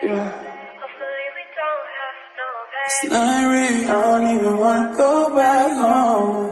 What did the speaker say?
It's not real. I don't even wanna go back home.